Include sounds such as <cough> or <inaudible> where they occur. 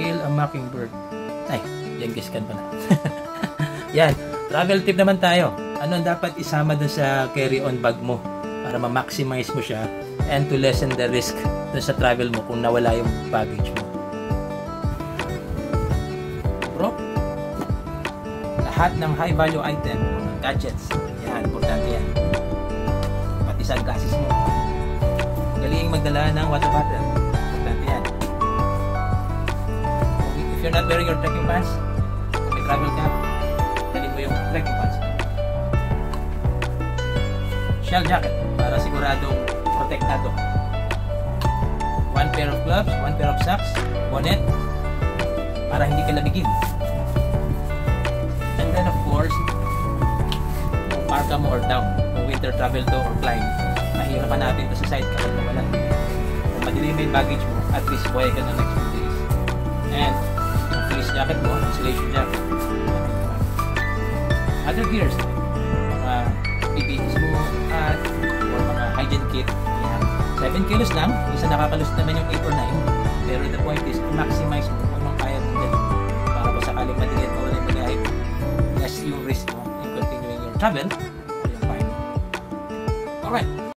kill a mockingbird. Ay, Genghis Khan pala. <laughs> Yan, travel tip naman tayo. Ano ang dapat isama dun sa carry-on bag mo para ma-maximize mo siya and to lessen the risk dun sa travel mo kung nawala yung baggage mo. Bro, lahat ng high value item, mga gadgets, yan, importante yan. Pati sunglasses mo. Galing magdala ng water bottle. You're not wearing your trekking pants, may travel ka, dalhin mo yung trekking pants. Shell jacket para siguradong protektado. One pair of gloves, one pair of socks, bonnet para hindi ka labigin. And then of course, parka mo or down, kung winter travel to or climb, mahirap hanapin to sa site kapag nawala. Kung madilim yung baggage mo, at least buhay ka ng next few days. And jacket mo, insulation jacket. Other gears, ah, mga PPS mo at or mga hygiene kit. Yan. 7 kilos lang, isa nakakalus naman yung 8 or 9. Pero the point is, maximize mo kung anong kaya mo dali. Para pa sakaling matigat mo ng mga hype, less yung risk mo in continuing your travel. Alright.